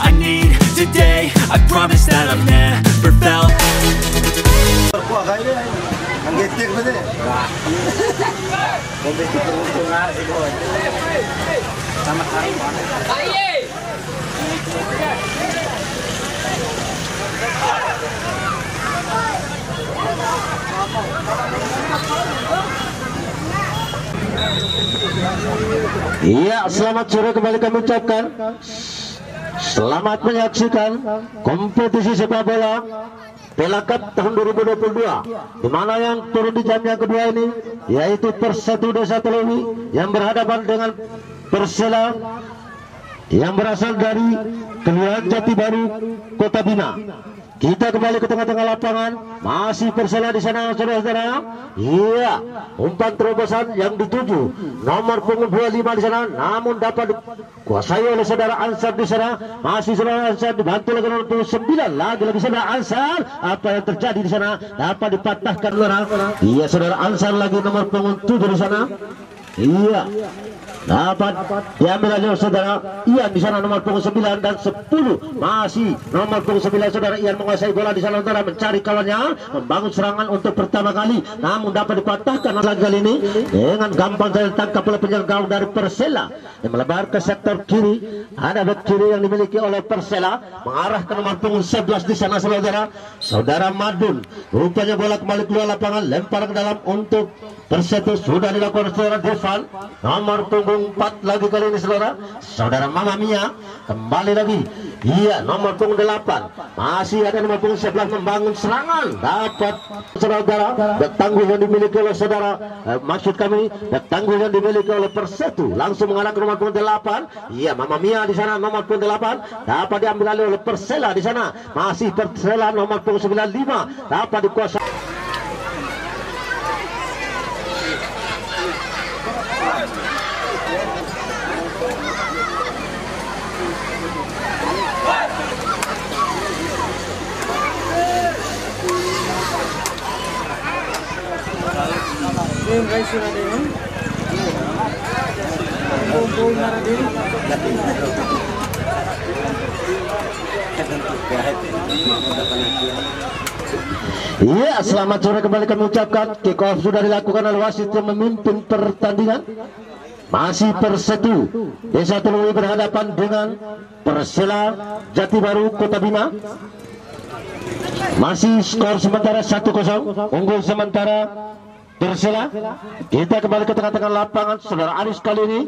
I need today I promise that I've never felt. Iya, selamat sore kembali kami ucapkan. Selamat menyaksikan kompetisi sepak bola Piala Cup tahun 2022 di mana yang turun di jam yang kedua ini yaitu Persatu Desa Telewi yang berhadapan dengan Persela yang berasal dari Kelurahan Jati Baru Kota Bina. Kita kembali ke tengah-tengah lapangan, masih Persela di sana saudara-saudara. Iya, umpan terobosan yang dituju nomor punggung 25 di sana, namun dapat dikuasai oleh saudara Ansar di sana. Masih saudara Ansar dibantu lagi nomor punggung 9 lagi-lagi saudara Ansar. Apa yang terjadi di sana dapat dipatahkan saudara. Iya saudara Ansar lagi nomor punggung 7 di sana. Iya. Dapat. Diambil oleh saudara Ian di sana nomor punggung 9 dan 10 masih nomor punggung 9 saudara Ian menguasai bola di sana saudara mencari kawannya membangun serangan untuk pertama kali. Namun dapat dipatahkan lagi kali ini dengan gampang saja ditangkap oleh penjaga gawang dari Persela. Yang melebar ke sektor kiri. Ada back kiri yang dimiliki oleh Persela. Mengarah ke nomor punggung 11 di sana saudara. Saudara Madun. Rupanya bola kembali keluar lapangan. Lempar ke dalam untuk Persatu sudah dilakukan saudara Devan nomor punggung 4 lagi kali ini saudara. Saudara Mama Mia kembali lagi. Iya nomor punggung 8 masih ada nomor punggung 11 membangun serangan. Dapat saudara bertangguh yang dimiliki oleh saudara. Eh, maksud kami bertangguh yang dimiliki oleh Persatu langsung mengarah nomor punggung 8 iya Mama Mia di sana nomor punggung 8 dapat diambil alih oleh Persela di sana. Masih Persela nomor punggung 95 dapat dikuasai Iya, selamat sore kembali kami ucapkan. Kick off sudah dilakukan oleh wasit yang memimpin pertandingan. Masih Persatu Desa Telui berhadapan dengan Persela Jati Baru Kota Bima. Masih skor sementara 1-0 unggul sementara Persela kita kembali ke tengah-tengah lapangan saudara Aris kali ini.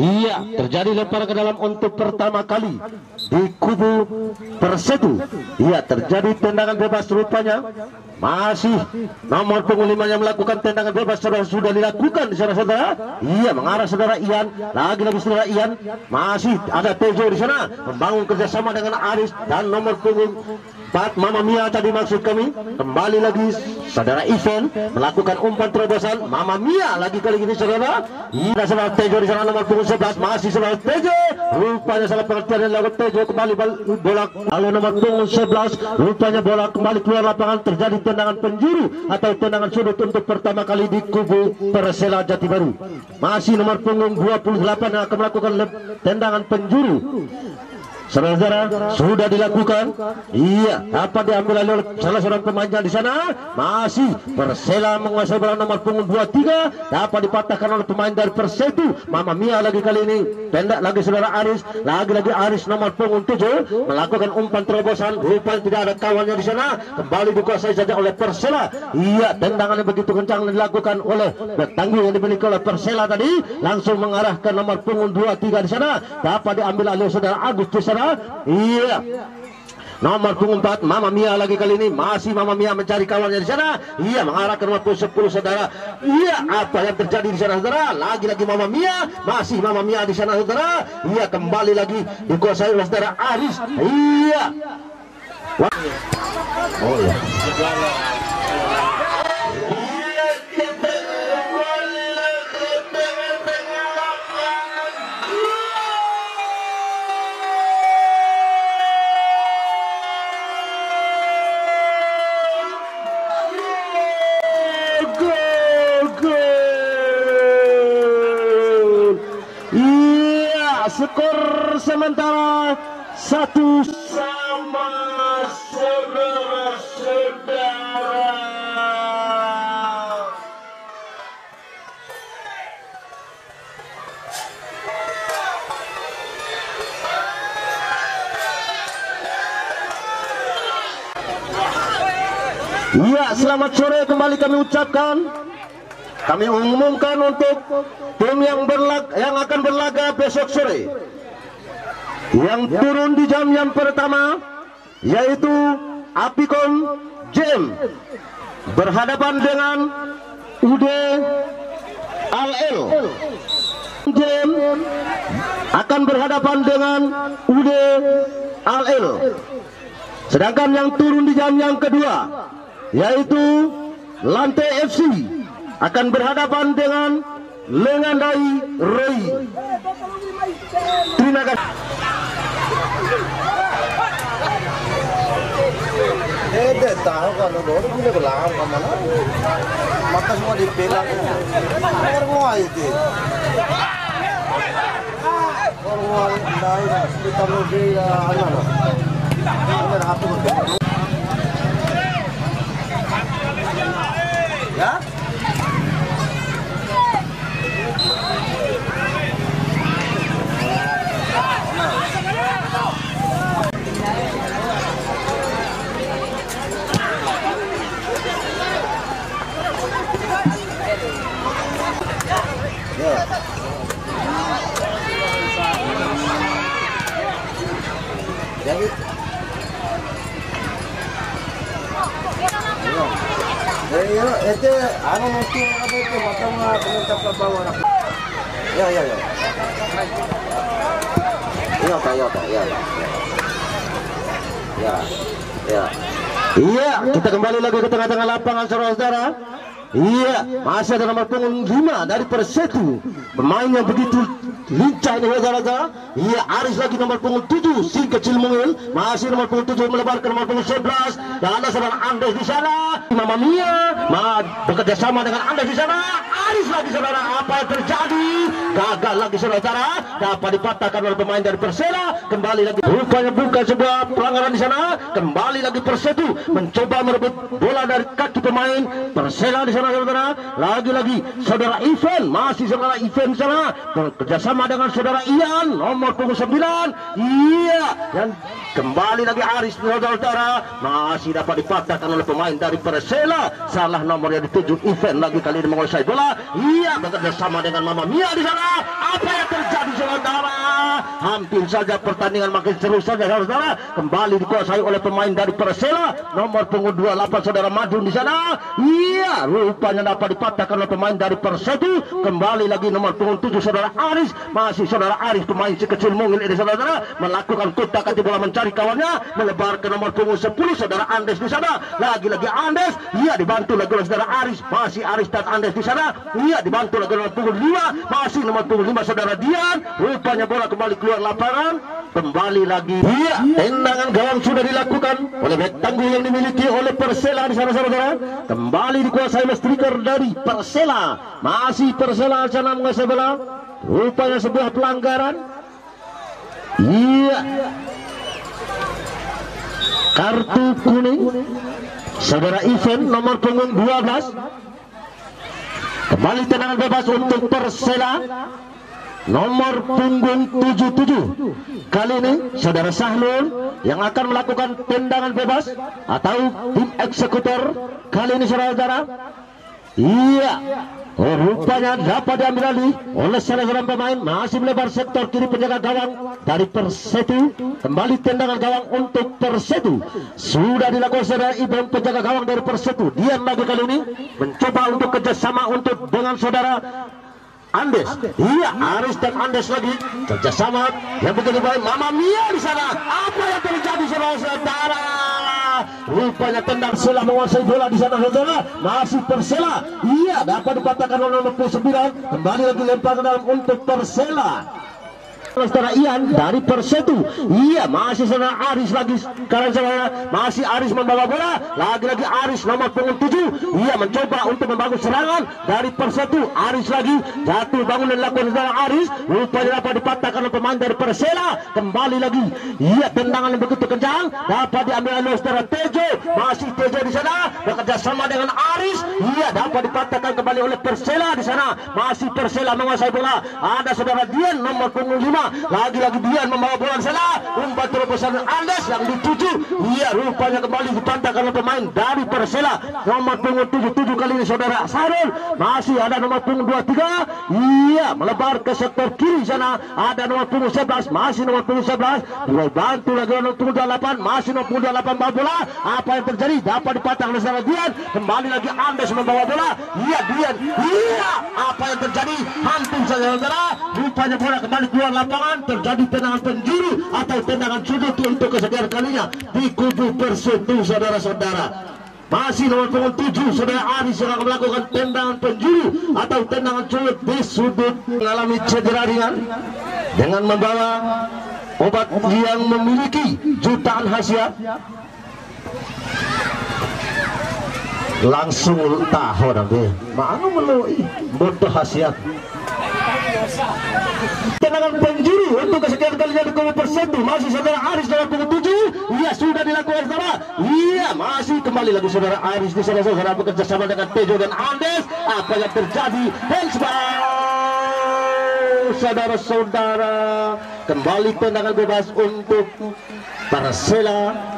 Iya terjadi lemparan ke dalam untuk pertama kali. Di kubu Persatu. Iya terjadi tendangan bebas rupanya. Masih nomor punggung yang melakukan tendangan bebas saudara. Sudah dilakukan di sana saudara. Iya mengarah saudara Ian. Lagi-lagi saudara Ian. Masih ada Tejo di sana. Membangun kerjasama dengan Aris dan nomor punggung 4 Mama Mia tadi maksud kami. Kembali lagi saudara Ivan melakukan umpan terobosan. Mama Mia lagi kali ini saudara. Iya saudara Tejo di sana nomor punggung 11 masih saudara Tejo. Rupanya salah pengertian yang lakukan Tejo. Kembali bal- bola lalu nomor punggung 11 rupanya bola kembali keluar lapangan. Terjadi tendangan penjuru atau tendangan sudut untuk pertama kali di kubu Persela Jati Baru. Masih nomor punggung 28 yang akan melakukan tendangan penjuru Saudara-saudara sudah dilakukan. Iya, dapat diambil oleh salah seorang pemain di sana. Masih Persela menguasai bola nomor punggung 23 dapat dipatahkan oleh pemain dari Persetu. Mama Mia lagi kali ini pendak lagi saudara Aris, lagi-lagi Aris nomor punggung 7 melakukan umpan terobosan. Rupanya tidak ada kawannya di sana. Kembali dikuasai saja oleh Persela. Iya, tendangan yang begitu kencang dilakukan oleh tangguh yang dimiliki oleh Persela tadi langsung mengarah ke nomor punggung 23 di sana. Dapat diambil oleh saudara Agus di sana. Iya. Nomor punggung 4 Mama Mia lagi kali ini masih Mama Mia mencari kawannya di sana. Iya mengarah ke nomor punggung 10 saudara. Iya apa yang terjadi di sana saudara? Lagi-lagi Mama Mia masih Mama Mia di sana saudara. Iya kembali lagi dikuasai oleh saudara Aris. Iya. Oh ya. Sementara satu sama saudara-saudara. Iya, selamat sore kembali kami ucapkan. Kami umumkan untuk tim yang berlag yang akan berlaga besok sore. Yang turun di jam yang pertama yaitu Apikon Jam berhadapan dengan UD AL. Jam akan berhadapan dengan UD AL. Sedangkan yang turun di jam yang kedua yaitu Lantai FC akan berhadapan dengan Lengandai Ray. Terima kasih. Eh, kalau baru punya belang ke mana? Maka semua dipelang. Orang mau itu. Orang mau lain, kita mau dia anak. Anak apa tu? Ya? Ya. Jadi Ke bawah nak. Ya, ya, ya. Ya, tak, ya, tak, ya. Ya. Ya. Iya, kita kembali lagi ke tengah-tengah lapangan saudara-saudara. Iya, masih ada nomor punggung 5 dari Persetu. Pemain yang begitu lincah ini saudara-saudara. Iya, Aris lagi nomor punggung 7, si kecil mungil. Masih nomor punggung 7 melebar ke nomor punggung 11. Dan ada saudara Andes di sana. Mama Mia, ma bekerja sama dengan Andes di sana. Aris lagi saudara, apa terjadi? Gagal lagi saudara-saudara. Dapat dipatahkan oleh pemain dari Persela. Kembali lagi. Rupanya bukan sebuah pelanggaran di sana. Kembali lagi Persetu mencoba merebut bola dari kaki pemain Persela di sana saudara. Lagi-lagi saudara Ivan masih saudara Ivan sana bekerjasama dengan saudara Ian nomor punggung 9. Iya dan kembali lagi Aris saudara-saudara masih dapat dipatahkan oleh pemain dari Persela. Salah nomor yang dituju Ivan lagi kali ini menguasai bola. Iya bekerjasama dengan Mama Mia di sana. Apa yang terjadi saudara? hampir saja pertandingan makin seru saja saudara kembali dikuasai oleh pemain dari Persela nomor punggung 28 saudara maju di sana iya rupanya dapat dipatahkan oleh pemain dari Persetu kembali lagi nomor punggung 7 saudara Aris masih saudara Aris pemain si kecil mungil ini saudara melakukan kotak kaki bola mencari kawannya melebar ke nomor punggung 10 saudara Andes di sana. Lagi-lagi Andes iya dibantu lagi oleh saudara Aris. Masih Aris dan Andes di sana iya dibantu lagi nomor punggung 5 masih nomor punggung 5 saudara Dian. Rupanya bola kembali keluar lapangan. Kembali lagi. Iya tendangan gawang sudah dilakukan oleh bek tangguh yang dimiliki oleh Persela di sana saudara kembali dikuasai oleh striker dari Persela. Masih Persela sana menguasai bola rupanya sebuah pelanggaran. Iya. Kartu kuning. Saudara event nomor punggung 12 kembali tendangan bebas untuk Persela. Nomor punggung 77 kali ini saudara Sahlul yang akan melakukan tendangan bebas atau tim eksekutor. Kali ini saudara-saudara. Iya rupanya dapat diambil oleh seorang pemain masih melebar sektor kiri penjaga gawang dari Persetu kembali tendangan gawang untuk Persetu sudah dilakukan saudara Ibn penjaga gawang dari Persetu dia lagi kali ini mencoba untuk kerjasama untuk dengan saudara Andes, iya Aris dan Andes lagi kerjasama yang begitu baik. Mama Mia di sana, apa yang terjadi saudara-saudara? Rupanya tendang Sela menguasai bola di sana saudara. Masih Persela, iya dapat dipatahkan oleh nomor 9. Kembali lagi lempar ke dalam untuk Persela. Ian dari Persetu. Iya masih saudara Aris lagi. Sekarang saudara Masih Aris membawa bola. Lagi-lagi Aris nomor punggung 7 Iya mencoba untuk membangun serangan Dari Persetu. Aris lagi Jatuh bangun dan lakukan saudara Aris. Rupanya dapat dipatahkan oleh pemain dari Persela. Kembali lagi. Iya tendangan yang begitu kencang. Dapat diambil oleh saudara Tejo. Masih Tejo di sana. Bekerja sama dengan Aris. Iya dapat dipatahkan kembali oleh Persela di sana. Masih Persela menguasai bola. Ada saudara Dian nomor punggung 5 lagi-lagi Dian membawa bola di sana. Umpan terobosan Andes yang dituju. Iya rupanya kembali dipantahkan oleh pemain dari Persela. Nomor punggung 77 kali ini saudara Sarul. Masih ada nomor punggung 23 iya melebar ke sektor kiri sana. Ada nomor punggung 11 masih nomor punggung 11 mulai bantu lagi nomor punggung 28 masih nomor punggung 28 bawa bola. Apa yang terjadi? Dapat dipatah oleh saudara Dian. Kembali lagi Andes membawa bola. Iya Dian. Iya. Apa yang terjadi? Hampir saja saudara. Rupanya bola kembali keluar lapangan lapangan terjadi tendangan penjuru atau tendangan sudut untuk kesekian kalinya di kubu Persetu saudara-saudara. Masih nomor punggung tujuh saudara Aris yang akan melakukan tendangan penjuru atau tendangan sudut di sudut mengalami cedera ringan dengan membawa obat yang memiliki jutaan khasiat langsung tahu nanti mana melalui bodoh khasiat. Tendangan penjuru untuk kesekian kalinya di kubu Persetu masih saudara Aris dalam punggung tujuh. Iya sudah dilakukan saudara iya masih kembali lagi saudara Aris. Di sana saudara bekerja sama dengan Tejo dan Andes. Apa yang terjadi? Handsball saudara-saudara kembali tendangan bebas untuk Persela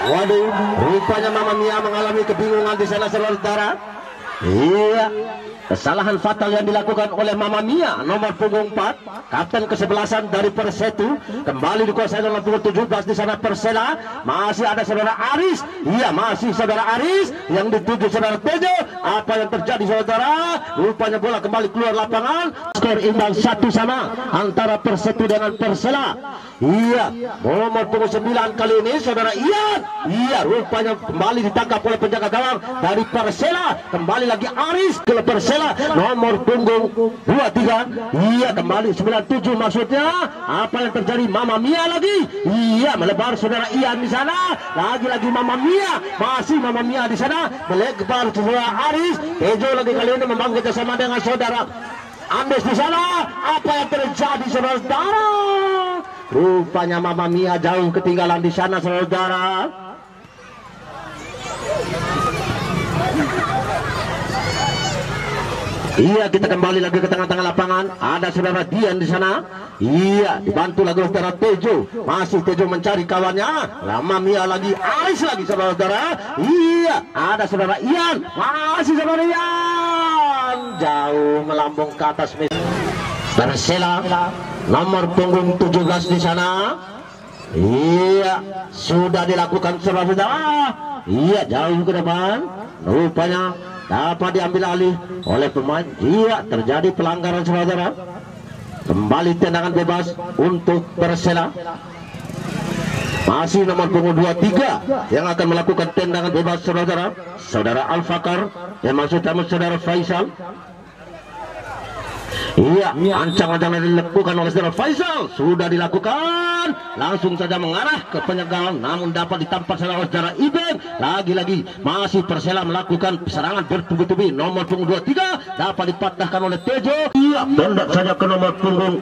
Waduh, rupanya Mama Mia mengalami kebingungan di sana saudara. Iya, kesalahan fatal yang dilakukan oleh Mama Mia nomor punggung 4 kapten kesebelasan dari Persetu kembali dikuasai nomor punggung 17 di sana Persela. Masih ada saudara Aris. Iya masih saudara Aris yang dituju saudara Tejo. Apa yang terjadi saudara? Rupanya bola kembali keluar lapangan. Skor imbang satu sama antara Persetu dengan Persela. Iya nomor punggung 9 kali ini saudara Ian. Iya rupanya kembali ditangkap oleh penjaga gawang dari Persela. Kembali lagi Aris ke Persela nomor punggung 23 iya kembali 97 maksudnya. Apa yang terjadi? Mama Mia lagi. Iya melebar saudara Ian di sana. Lagi-lagi Mama Mia. Masih Mama Mia di sana. Melebar saudara Aris. Tejo lagi kali ini memang kerjasama dengan saudara Andes di sana. Apa yang terjadi saudara-saudara rupanya Mama Mia jauh ketinggalan di sana saudara Iya kita kembali lagi ke tengah-tengah lapangan. Ada saudara Dian di sana. Iya dibantu lagi saudara Tejo. Masih Tejo mencari kawannya. Lama Mia lagi Aris lagi saudara-saudara. Iya ada saudara Ian. Masih saudara Ian. Jauh melambung ke atas Persela nomor punggung 17 di sana. Iya, sudah dilakukan saudara-saudara. Iya, jauh ke depan. Rupanya dapat diambil alih oleh pemain. Iya, terjadi pelanggaran saudara. Kembali tendangan bebas untuk Persela. Masih nomor punggung 23 yang akan melakukan tendangan bebas saudara. Saudara Al-Fakar yang maksud kami saudara Faisal. Iya, ancang-ancang yang dilakukan oleh saudara Faisal sudah dilakukan. Langsung saja mengarah ke penyegalan, namun dapat ditampak saudara saudara Iben. Lagi-lagi masih Persela melakukan serangan bertubi-tubi. Nomor punggung 23 dapat dipatahkan oleh Tejo. Iya, pendek saja ke nomor punggung.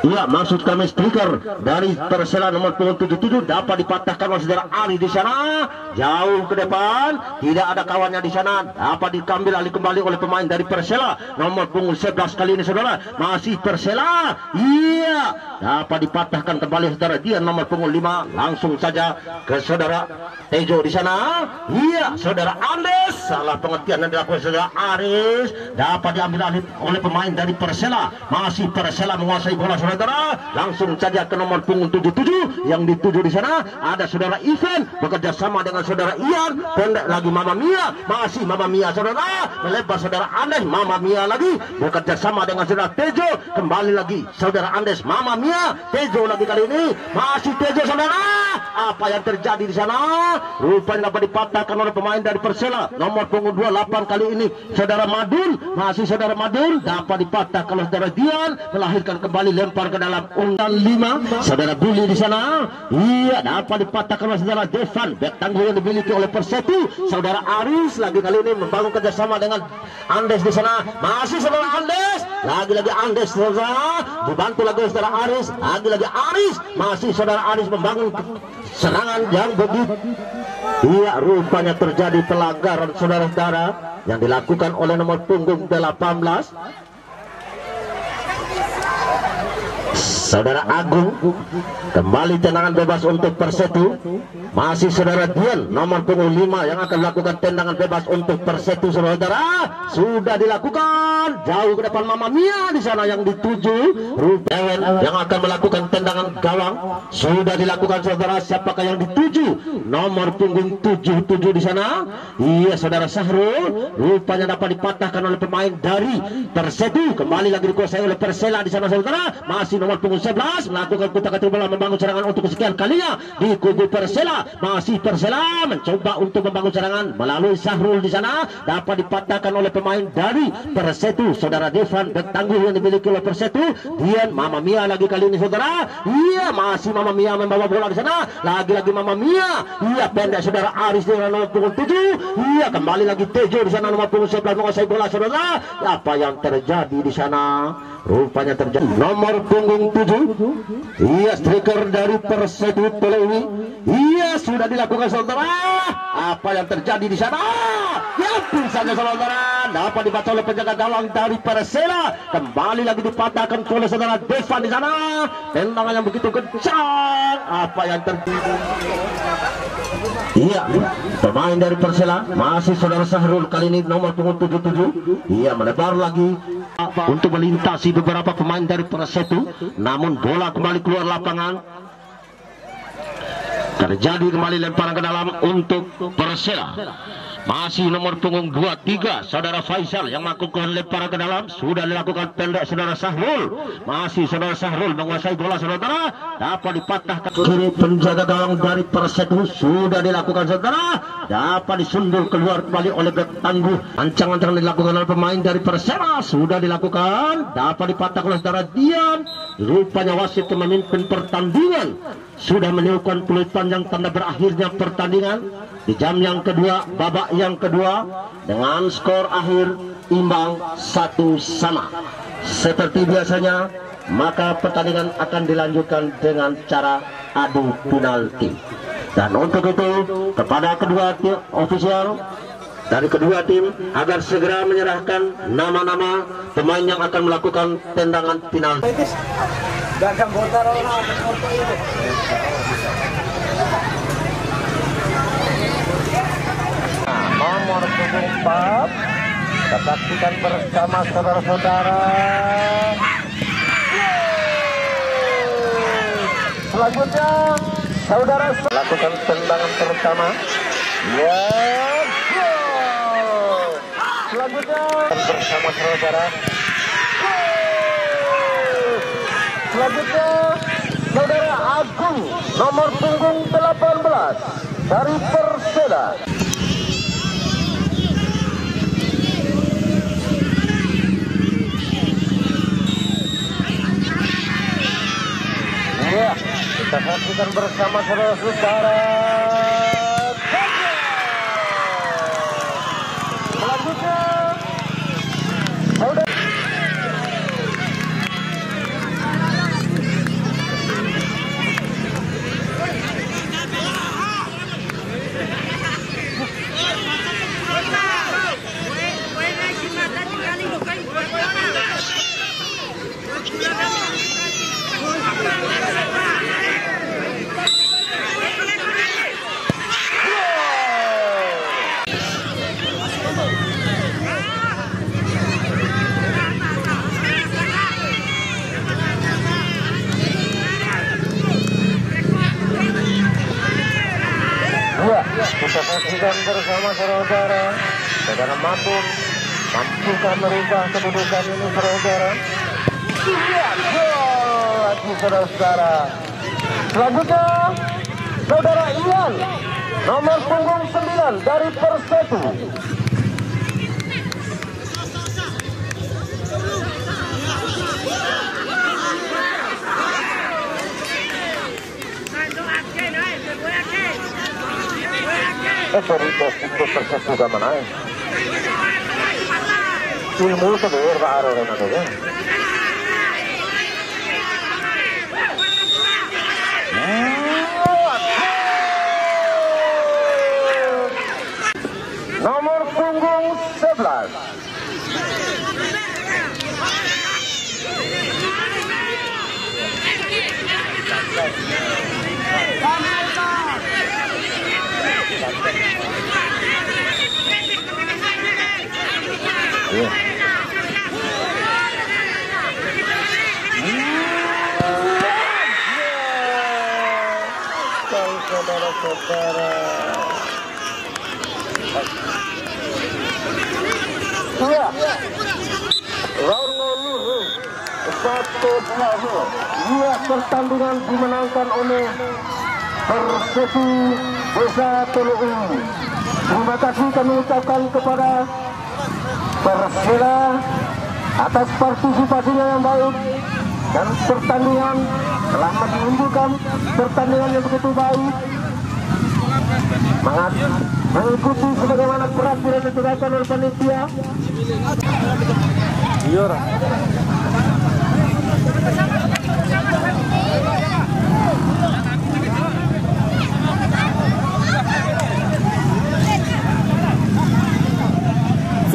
Iya, maksud kami striker dari Persela nomor punggung 77 dapat dipatahkan oleh saudara Ali di sana. Jauh ke depan, tidak ada kawannya di sana. Dapat diambil alih kembali oleh pemain dari Persela. Nomor punggung 11 kali ini saudara masih Persela. Iya dapat dipatahkan kembali saudara. Dia nomor punggung 5 langsung saja ke saudara Tejo di sana. Iya saudara Andes. Salah pengertian yang dilakukan saudara Aris. Dapat diambil alih oleh pemain dari Persela. Masih Persela menguasai bola saudara langsung saja ke nomor punggung 77 yang dituju di sana ada saudara Ivan bekerja sama dengan saudara Ian. Pendek lagi Mama Mia. Masih Mama Mia saudara. Melebar saudara Andes Mama Mia lagi. Bekerja sama dengan saudara Tejo. Kembali lagi saudara Andes Mama Mia. Tejo lagi kali ini. Masih Tejo saudara. Apa yang terjadi di sana? Rupanya dapat dipatahkan oleh pemain dari Persela. Nomor punggung 28 kali ini. Saudara Madun. Masih saudara Madun. Dapat dipatahkan oleh saudara Dian. Melahirkan kembali lempar ke dalam undang 5 saudara Buli di sana. Iya dapat dipatahkan oleh saudara Devan. Back tangguh yang dimiliki oleh Persetu. Saudara Aris lagi kali ini membangun kerjasama dengan Andes di sana. Masih saudara Andes. Lagi-lagi Andes saudara. Dibantu lagi saudara Aris. Lagi-lagi Aris. Masih saudara Aris membangun serangan yang begitu. Iya rupanya terjadi pelanggaran saudara-saudara yang dilakukan oleh nomor punggung 18 Saudara Agung kembali tendangan bebas untuk Persetu. Masih saudara Dian nomor punggung 5 yang akan melakukan tendangan bebas untuk Persetu saudara. Sudah dilakukan. Jauh ke depan Mama Mia di sana yang dituju. Ruben yang akan melakukan tendangan gawang. Sudah dilakukan saudara. Siapakah yang dituju? Nomor punggung 77 di sana. Iya saudara Sahrul. Rupanya dapat dipatahkan oleh pemain dari Persetu. Kembali lagi dikuasai oleh Persela di sana saudara. Masih nomor punggung 11 melakukan kaki bola membangun serangan untuk kesekian kalinya di kubu Persela. Masih Persela mencoba untuk membangun serangan melalui Sahrul di sana. Dapat dipatahkan oleh pemain dari Persetu. Saudara Devan bertangguh yang dimiliki oleh Persetu. Dian Mama Mia lagi kali ini saudara. Iya masih Mama Mia membawa bola di sana. Lagi-lagi Mama Mia. Iya pendek saudara. Aris dengan nomor punggung 7 iya kembali lagi Tejo di sana nomor punggung 11 menguasai bola saudara. Apa yang terjadi di sana rupanya terjadi. Nomor punggung 7 iya striker dari Persetu Telewi iya sudah dilakukan saudara. Apa yang terjadi di sana? Ya saja saudara. Dapat dibaca oleh penjaga gawang dari Persela. Kembali lagi dipatahkan oleh saudara Devan di sana. Tendangan yang begitu kencang. Apa yang terjadi? Iya, pemain dari Persela. Masih saudara Sahrul. Kali ini nomor punggung 77. Iya, melebar lagi untuk melintasi beberapa pemain dari Persetu. Namun bola kembali keluar lapangan. Terjadi kembali lemparan ke dalam untuk Persela. Masih nomor punggung 23 Saudara Faisal yang melakukan lemparan ke dalam Sudah dilakukan pendek Saudara Sahrul. Masih Saudara Sahrul menguasai bola Saudara. Dapat dipatahkan. Kiri penjaga gawang dari Persetu Sudah dilakukan Saudara. Dapat disundur keluar kembali oleh bek tangguh. Ancang-ancang dilakukan oleh pemain dari Persela Sudah dilakukan. Dapat dipatahkan oleh Saudara Dian. Rupanya wasit yang memimpin pertandingan. Sudah meniupkan peluit panjang tanda berakhirnya pertandingan di jam yang kedua babak yang kedua dengan skor akhir imbang satu sama. Seperti biasanya maka pertandingan akan dilanjutkan dengan cara adu penalti. Dan untuk itu kepada kedua tim ofisial dari kedua tim agar segera menyerahkan nama-nama pemain yang akan melakukan tendangan penalti saksikan bersama saudara-saudara. Selanjutnya, saudara lakukan tendangan pertama. Ya, Selanjutnya, bersama saudara. Selanjutnya, saudara Agung, nomor punggung 18 dari Persela. Kita saksikan bersama saudara-saudara. Selanjutnya, saudara. Ya, saksikan bersama saudara-saudara. Saudara mampu, mampukah merubah kedudukan ini gol lagi saudara-saudara. Selanjutnya, saudara Ian, nomor punggung 9 dari Persetu. Eh, sorry, bos, itu Persetu ke mana ya? Ilmu sebenarnya Pak Aro kan ada ya? Nomor punggung 11 Iya. Baik, saudara-saudara. Iya. Ronaldo satu pelaku. Iya pertandingan dimenangkan oleh Persesi Desa Tuluung. Terima kasih kami ucapkan kepada Persela atas partisipasinya yang baik dan pertandingan telah menunjukkan pertandingan yang begitu baik Mengat, mengikuti sebagaimana peraturan yang oleh panitia iya めっちゃめちゃめちゃ。